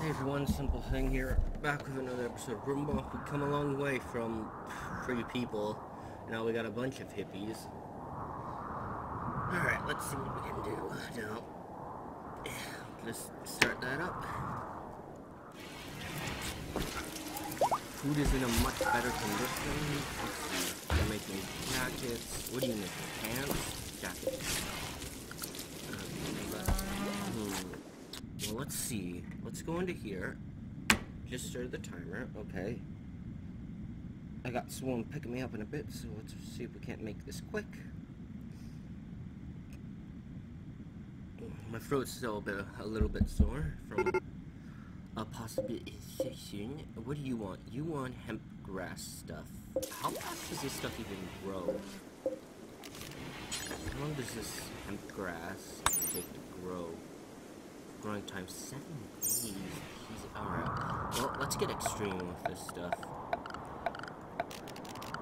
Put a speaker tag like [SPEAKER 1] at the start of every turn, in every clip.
[SPEAKER 1] Hey everyone, Simple Thing here, back with another episode of RimWorld. We come a long way from free people. Now we got a bunch of hippies. Alright, let's see what we can do now. Let's start that up. Food is in a much better condition. Let's see. We're making jackets. What do you make? Pants? Jackets. Hmm. Well, let's see. Let's go into here. Just started the timer. Okay. I got someone picking me up in a bit, so let's see if we can't make this quick. My throat's still a bit, a little bit sore from a possible infection. What do you want? You want hemp grass stuff. How fast does this stuff even grow? How long does this hemp grass take to grow? Growing time seven days. Alright. Well, let's get extreme with this stuff.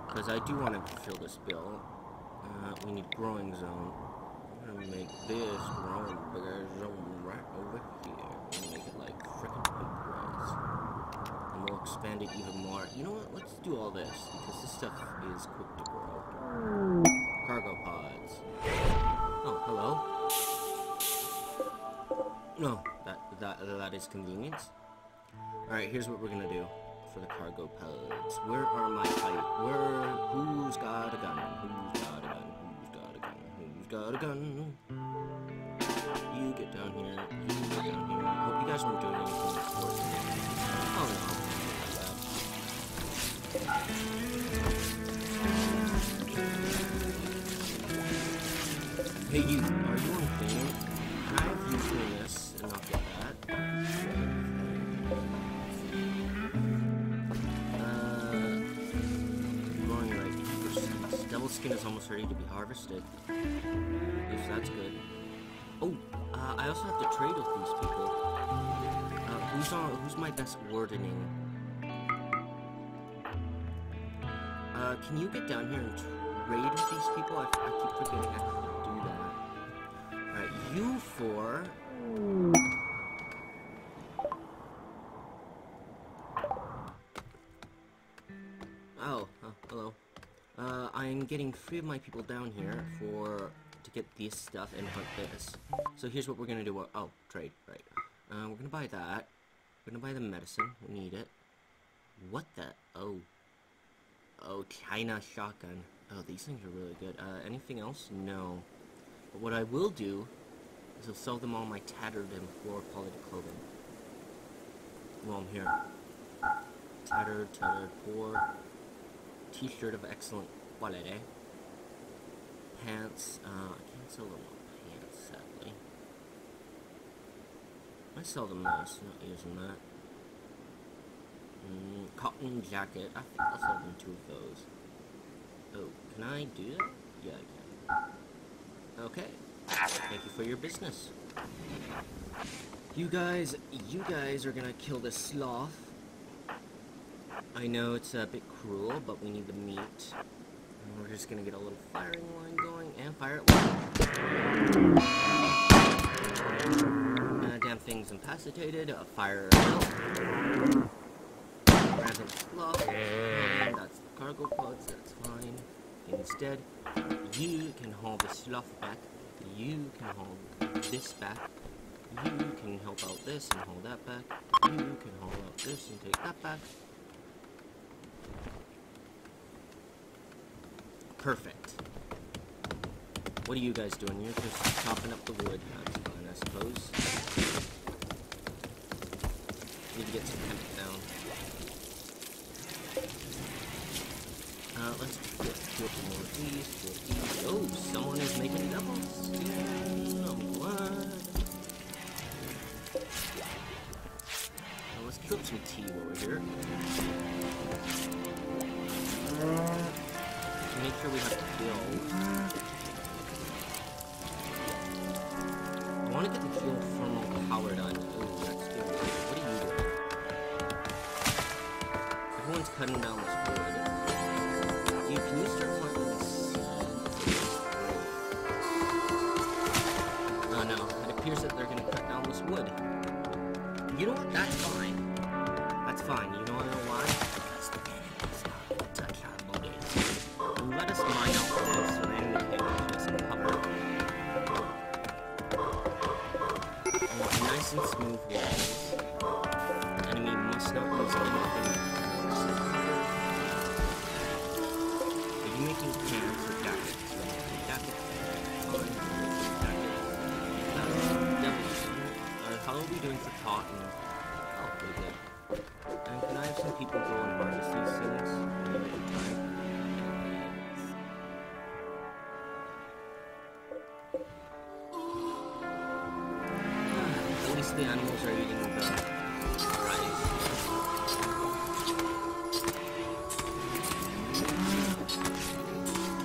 [SPEAKER 1] Because I do want to fill this bill. Uh, we need growing zone. I'm gonna make this growing bigger zone right over here. Gonna make it like freaking grass. And we'll expand it even more. You know what? Let's do all this because this stuff is quick to grow. Cargo pods. No, that that that is convenient. All right, here's what we're gonna do for the cargo pods. Where are my pipe? Where? Who's got a gun? Who's got a gun? Who's got a gun? Who's got a gun? You get down here. You get down here. Hope you guys weren't doing anything important. Oh no. Hey you, are you on cleaning? Can I have you clean this skin is almost ready to be harvested. At least that's good. Oh, uh, I also have to trade with these people. Uh, who's on? Who's my best wardening? Uh, can you get down here and trade with these people? I, I keep forgetting I have to do that. Alright, you four. Getting three of my people down here for to get this stuff and hunt this. So here's what we're gonna do. Oh, trade, right. Uh, we're gonna buy that. We're gonna buy the medicine. We need it. What the? Oh. Oh, chain shotgun. Oh, these things are really good. Uh, anything else? No. But what I will do is I'll sell them all my tattered and poor quality clothing. While I'm here. Tattered, tattered, poor. T-shirt of excellent Pants. Uh, I can't sell them all pants, sadly. I sell them nice, not using that. Mm, cotton jacket. I think I'll sell them two of those. Oh, can I do that? Yeah, I can. Okay. Thank you for your business. You guys, you guys are gonna kill this sloth. I know it's a bit cruel, but we need the meat. We're just gonna get a little firing line going and fire it. Uh, damn thing's incapacitated. Uh, fire it out. Present sloth. And that's the cargo pods, that's fine. Instead, you can haul the sloth back. You can haul this back. You can help out this and haul that back. You can haul out this and take that back. Perfect. What are you guys doing? You're just chopping up the wood. That's fine, I suppose. Need to get some hemp down. Uh, let's get two more of these, two of these. Oh, someone is making doubles. Oh, what? Now let's cook some tea while we're here. Make sure we have fuel. I want to get the fuel thermal power done. Oh, that's good. What are you doing? Everyone's cutting down this wood. Dude, can you start planting seeds? Oh no, it appears that they're gonna cut down this wood. You know what? That's fine. That's fine. You know, know why? Nice and smooth walls. Enemy must not use anything. Are you making jackets? Jackets? Fine. Jackets. Uh. How are we doing for cotton? Oh, pretty good. And can I have some people go and harvest these things? The animals are eating the rice.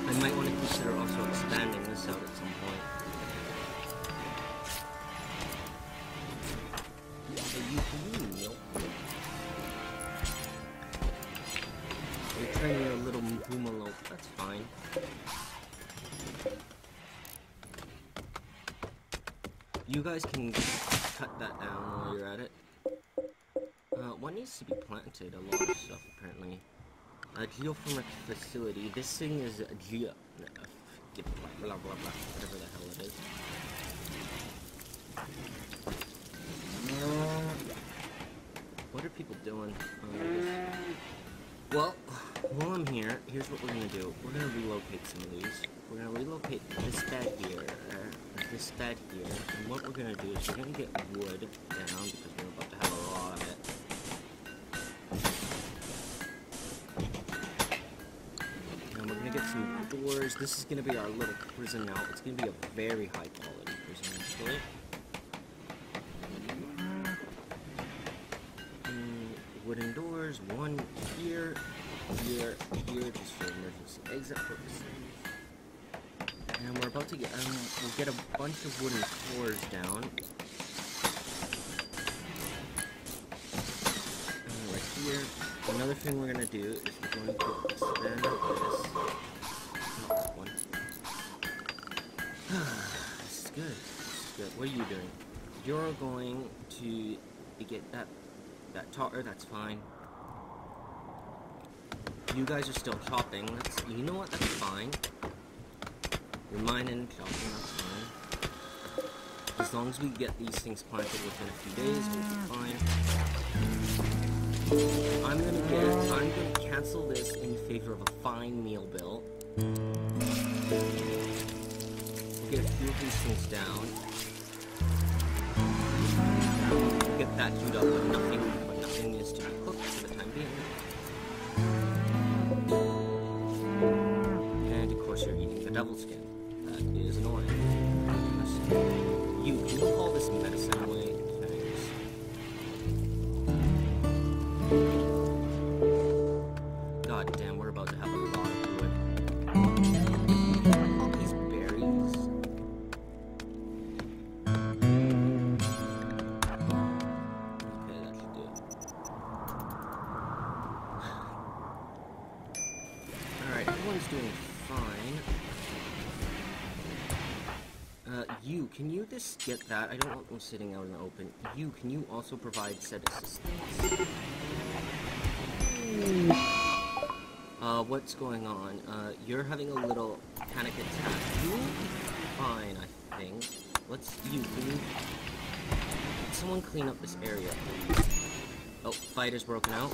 [SPEAKER 1] I might want to consider also expanding this out at some point. Milk? You're training a little boomalope, that's fine. You guys can cut that down while you're at it. Uh, what needs to be planted? A lot of stuff, apparently. A geothermal facility. This thing is a geo... uh, Blah, blah, blah, blah, whatever the hell it is. What are people doing? Um, well, while I'm here, here's what we're gonna do. We're gonna relocate some of these. We're gonna relocate this bed here, uh, this bed here, and what we're gonna do is we're gonna get wood down because we're about to have a lot of it. And we're gonna get some doors. This is gonna be our little prison now. It's gonna be a very high quality prison actually. Mm, wooden doors, one here, here, here, just for emergency exit purposes. And we're about to get, um, we'll get a bunch of wooden floors down. And right here. Another thing we're gonna do is we're going to expand this. That one. this is good. This is good. What are you doing? You're going to get that that tar. That's fine. You guys are still chopping. That's you know what? That's fine. You're mining, chopping. That's fine. As long as we get these things planted within a few days, we'll be fine. I'm gonna get. I'm gonna cancel this in favor of a fine meal bill. We'll get a few of these things down. We'll get that queued up, but nothing, but nothing is to be cooked for the time being. And of course, you're eating the devil skin. Get that? I don't want them sitting out in the open. You, can you also provide said assistance? Uh, what's going on? Uh, you're having a little panic attack. You fine, I think. Let's, you, can you... Someone clean up this area, please? Oh, fight has broken out.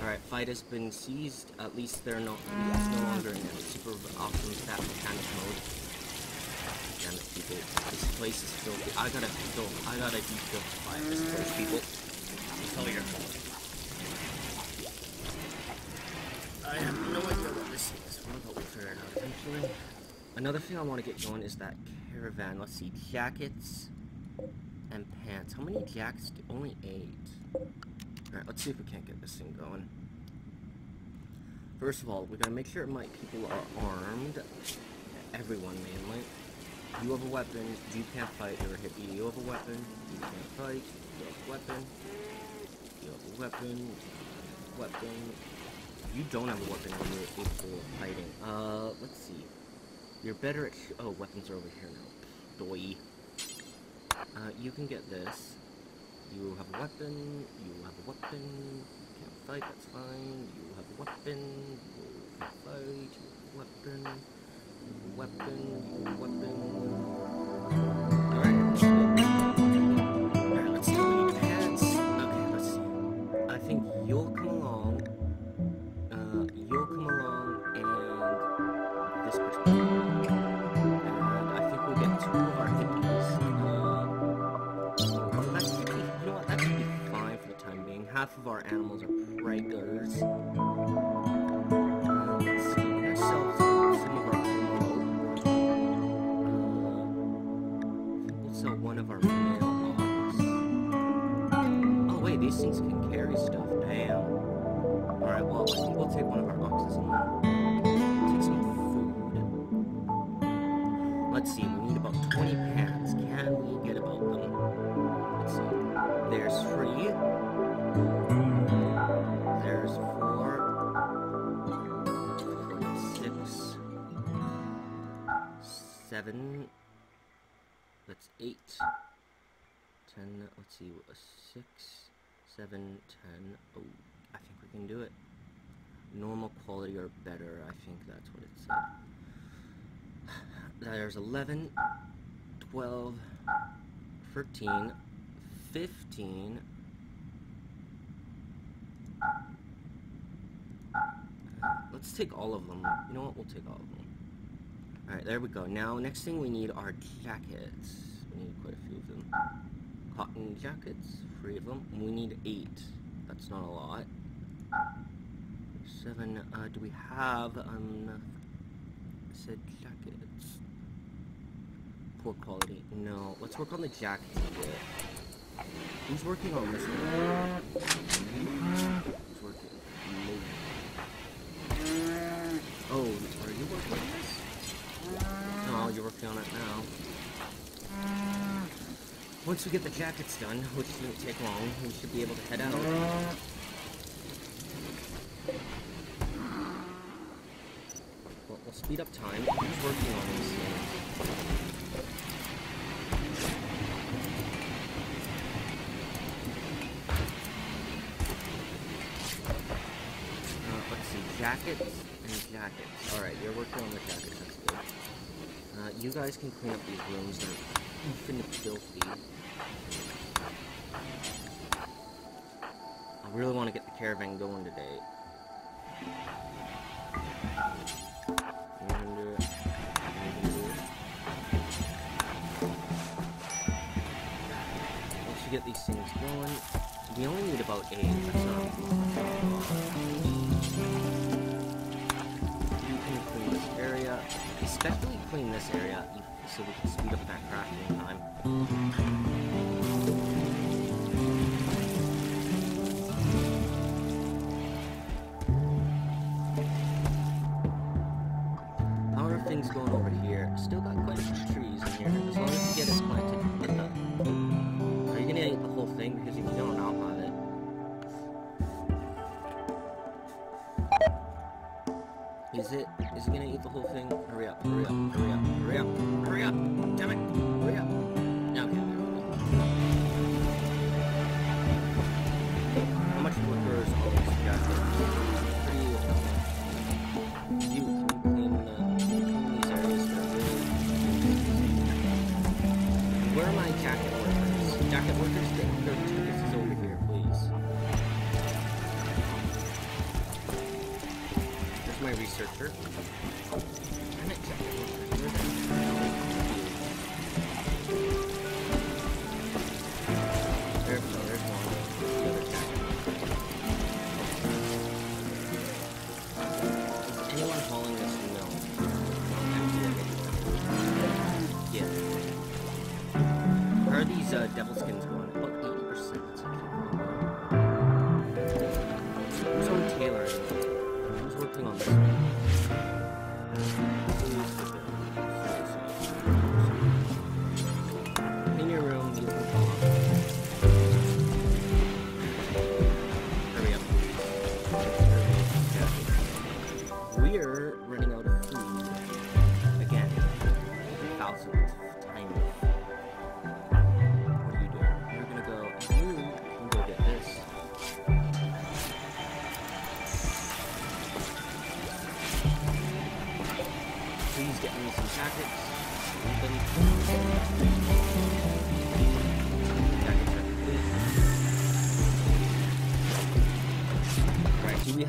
[SPEAKER 1] Alright, fight has been seized. At least they're no, it's no longer in a super awesome stat mechanic mode. Damn it, people. This place is filthy. I gotta fil- I gotta defiltify this place, people. Your I have no idea what this is. What about we figure it out eventually? Another thing I want to get going is that caravan. Let's see, jackets and pants. How many jackets? Do, only eight. Alright, let's see if we can't get this thing going. First of all, we gotta make sure my people are armed. Everyone, mainly. You have a weapon, you can't fight, you're a hippie. You have a weapon, you can't fight, you have a weapon. You have a weapon, weapon. You don't have a weapon and you're capable of fighting. Uh, let's see. You're better at oh, weapons are over here now. Doi. Uh, you can get this. You have a weapon. You have a weapon. you Can't fight. That's fine. You have a weapon. You can't fight. You have a weapon. Weapon. Weapon. There's three. There's four. Six. Seven. That's eight. Ten. Let's see. uh, Six. Seven. Ten. Oh, I think we can do it. Normal quality or better. I think that's what it said. There's 11, 12, 13, 15. Let's take all of them. You know what? We'll take all of them. Alright, there we go. Now, next thing we need are jackets. We need quite a few of them. Cotton jackets, three of them. We need eight. That's not a lot. Seven. Uh, do we have enough said jackets? Poor quality. No. Let's work on the bit. Who's working on this? Who's working? Me. Oh, are you working on this? No, you're working on it now. Once we get the jackets done, which shouldn't take long, we should be able to head out. Well, we'll speed up time. Who's working on these jackets and jackets. Alright, you're working on the jackets, that's good. Uh, you guys can clean up these rooms, they're infinite filthy. I really want to get the caravan going today. Once you get these things going, we only need about eight. That's not, especially clean this area, so we can speed up that crafting time. Is it? Is it gonna eat the whole thing? Hurry up! Hurry up! Hurry up! Hurry up! Hurry up! Damn it! Hurry up!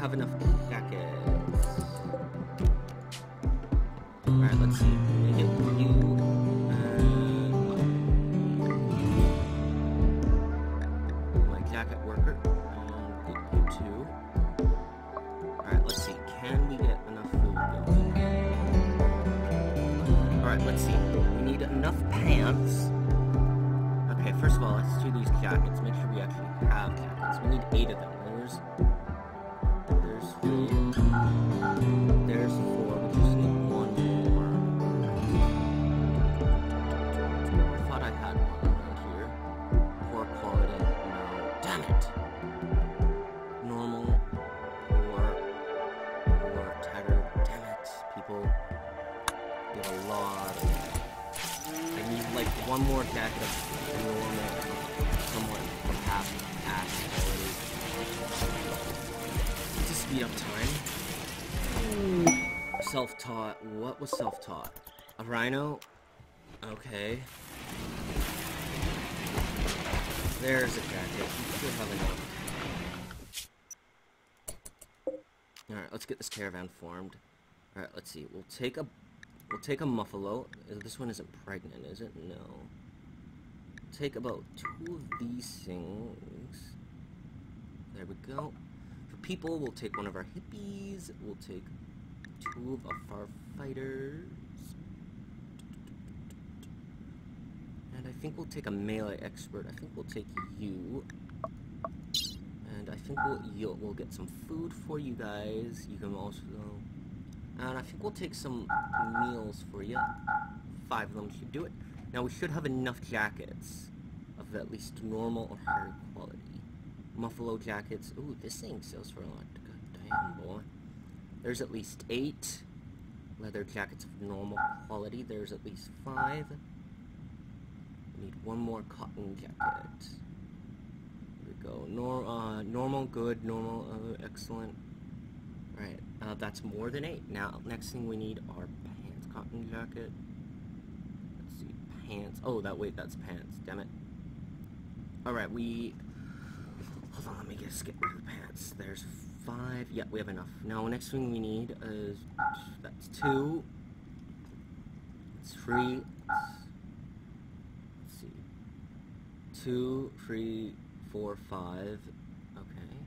[SPEAKER 1] Have enough No. Damn it. Normal. Or or taggart. Damn it. People get a lot. I need like one more jacket of normal, somewhat of half ass quality. To speed up time. Hmm. Self-taught. What was self-taught? A rhino? Okay. There's a have. Alright, let's get this caravan formed. Alright, let's see. We'll take a we'll take a muffalo. Uh, This one isn't pregnant, is it? No. Take about two of these things. There we go. For people, we'll take one of our hippies. We'll take two of our fighters. And I think we'll take a melee expert. I think we'll take you. And I think we'll we'll get some food for you guys. You can also, and I think we'll take some meals for you. Five of them should do it. Now we should have enough jackets of at least normal or higher quality. Muffalo jackets. Ooh, this thing sells for a lot. God damn, boy. There's at least eight leather jackets of normal quality. There's at least five. Need one more cotton jacket. Here we go. Nor uh, normal, good, normal, uh, excellent. All right, uh, that's more than eight. Now, next thing we need are pants. Cotton jacket. Let's see, pants. Oh, that wait, that's pants. Damn it. All right, we. Hold on, let me just get rid of the pants. There's five. Yeah, we have enough. Now, next thing we need is that's two. It's three. Let's see. Two, three, four, five. Okay.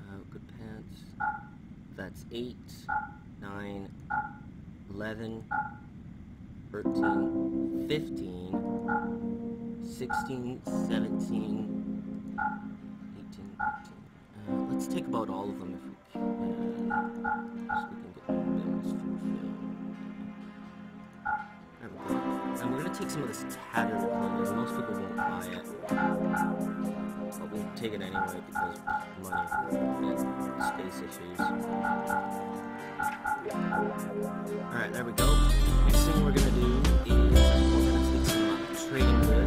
[SPEAKER 1] Uh, good pants. That's eight, nine, eleven, thirteen, fifteen, sixteen, seventeen, eighteen, nineteen. Uh, let's take about all of them if we can, so we can get bills fulfilled. There we go. And we're gonna take some of this tattered clothing. Most people won't buy it. But we'll take it anyway because money and space issues. Alright, there we go. Next thing we're gonna do is we're gonna take some trading goods.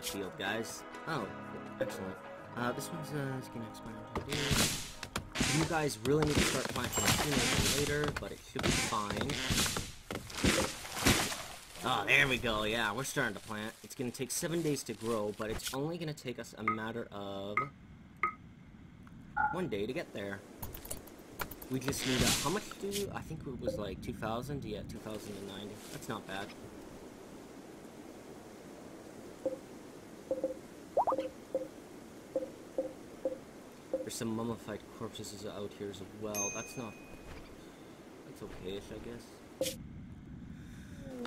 [SPEAKER 1] The field, guys? Oh, excellent. Uh, this one's uh, gonna expire You guys really need to start planting sooner later, but it should be fine. Oh, there we go. Yeah, we're starting to plant. It's to take seven days to grow, but it's only to take us a matter of one day to get there. We just need a, how much do, I think it was like 2,000? Yeah, 2,090. That's not bad. There's some mummified corpses out here as well. That's not, that's okay-ish, I guess.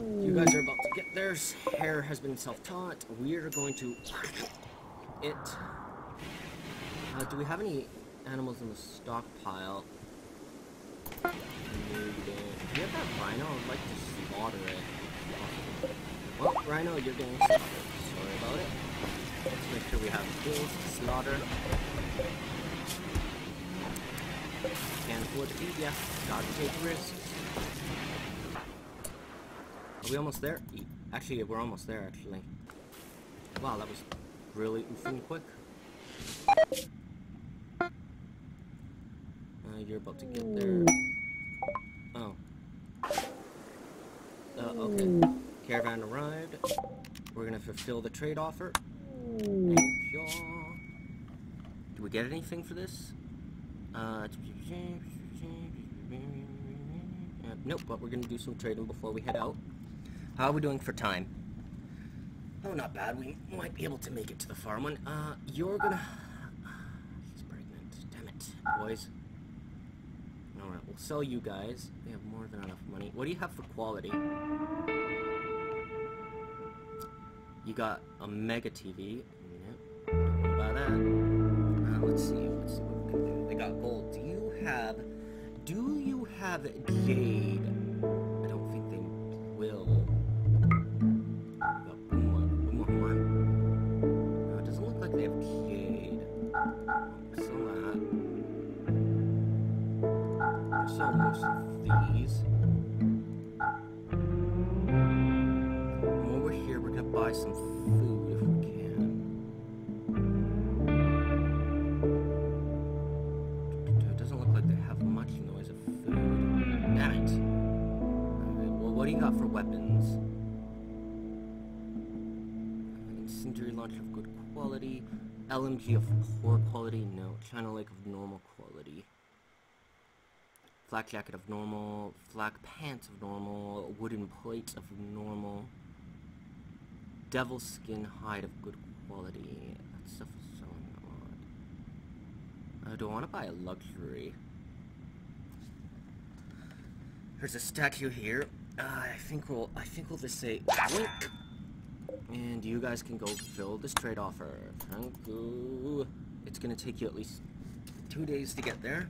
[SPEAKER 1] You guys are about to get theirs. Hair has been self-taught. We're going to it. Uh, do we have any animals in the stockpile? Do you have that rhino? I'd like to slaughter it. Well, rhino, you're getting slaughtered. Sorry about it. Let's make sure we have kills to slaughter. To. Gotta take risks. Are we almost there? Actually, we're almost there, actually. Wow, that was really oofing quick. Uh, you're about to get there. Oh. Uh, okay. Caravan arrived. We're gonna fulfill the trade offer. Do we get anything for this? Uh, nope, but we're gonna do some trading before we head out. How are we doing for time? Oh, not bad. We might be able to make it to the farm one. Uh, you're gonna... She's pregnant. Damn it, boys. Alright, we'll sell you guys. We have more than enough money. What do you have for quality? You got a Mega TV. Yep. Don't buy that. Have Jade? Of poor quality? No. China Lake of normal quality flak jacket of normal, flak pants of normal, wooden plates of normal, devil skin hide of good quality. That stuff is so odd. I don't want to buy a luxury. There's a statue here. Uh, I think we'll I think we'll just say. And you guys can go fill this trade offer. Thank you. It's gonna take you at least two days to get there.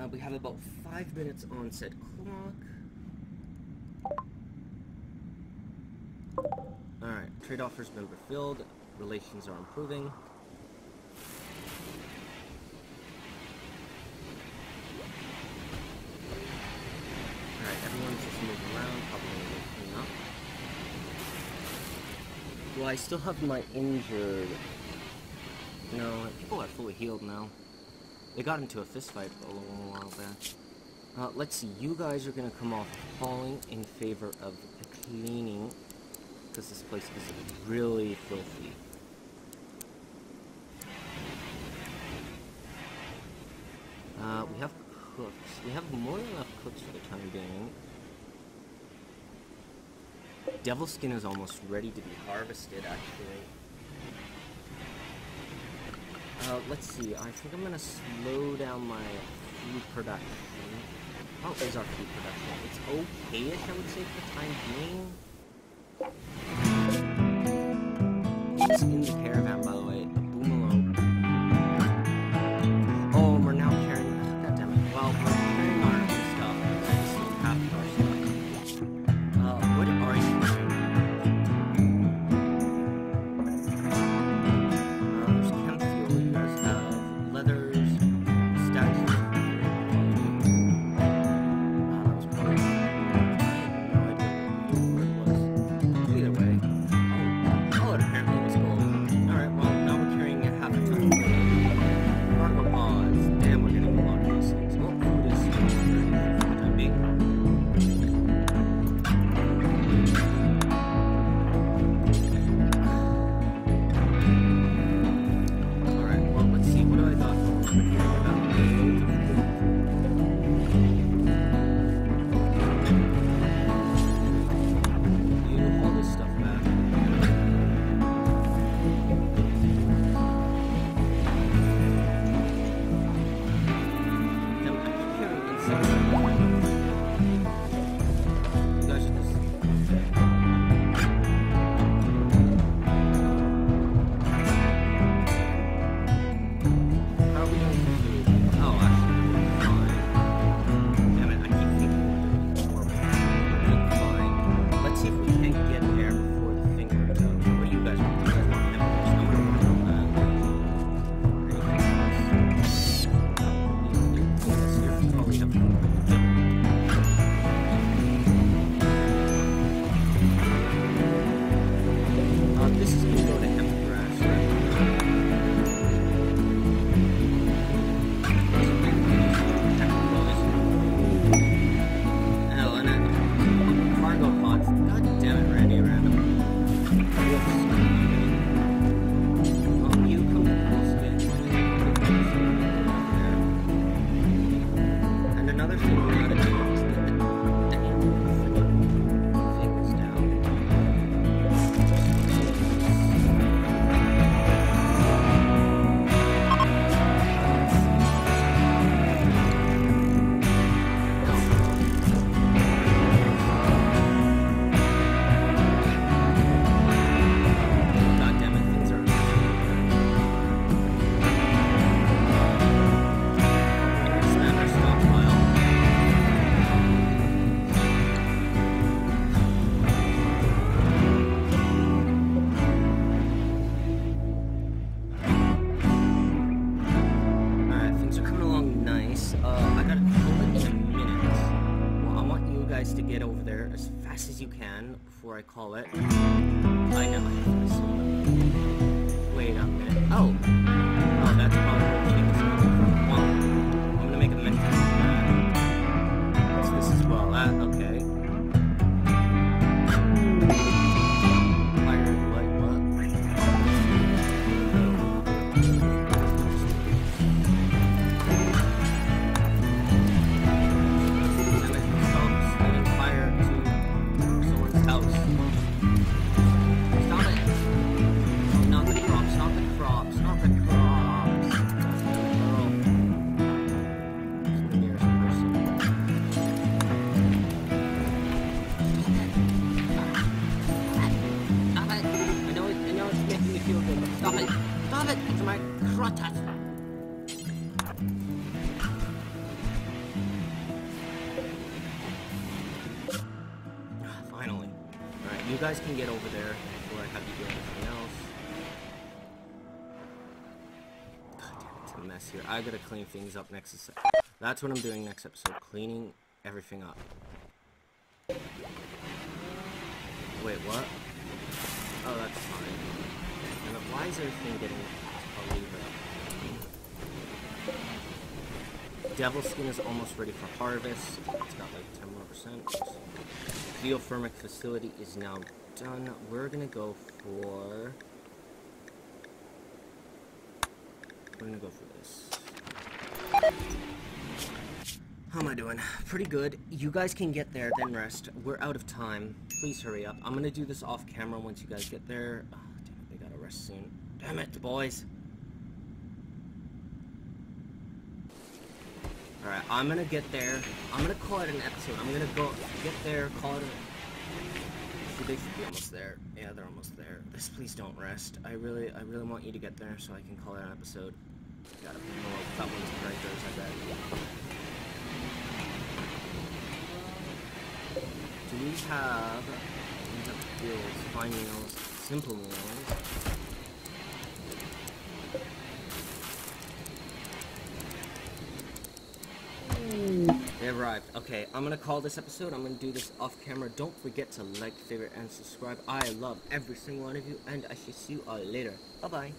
[SPEAKER 1] Uh, we have about five minutes on said clock. Alright, trade offer's been fulfilled. Relations are improving. Alright, everyone's just moving around, probably clean up. Well, I still have my injured. No, people are fully healed now. They got into a fist fight a little while back. Uh, let's see, you guys are gonna come off hauling in favor of cleaning, because this place is really filthy. Uh, we have cooks. We have more than enough cooks for the time being. Devil skin is almost ready to be harvested, actually. Uh, let's see, I think I'm gonna slow down my food production. How is our food production? It's okay-ish, I would say, for the time being. He's in the caravan, I call it. I gotta clean things up next episode. That's what I'm doing next episode, cleaning everything up. Wait, what? Oh, that's fine. And why is everything getting... Leave it. Devilstrand is almost ready for harvest. It's got like 10 more percent. Geothermic facility is now done. We're gonna go for. We're gonna go for this. How am I doing? Pretty good. You guys can get there, then rest. We're out of time. Please hurry up. I'm gonna do this off camera once you guys get there. Oh, damn it, they gotta rest soon. Damn it, the boys. Alright, I'm gonna get there. I'm gonna call it an episode. I'm gonna go get there, call it a... They should be almost there. Yeah, they're almost there. Just please don't rest. I really, I really want you to get there so I can call it an episode. Gotta be more that one's characters, I bet. Do we have... We have bills, fine meals, simple meals. Hmm. They arrived. Okay, I'm gonna call this episode. I'm gonna do this off camera. Don't forget to like, favorite, and subscribe. I love every single one of you, and I shall see you all later. Bye bye.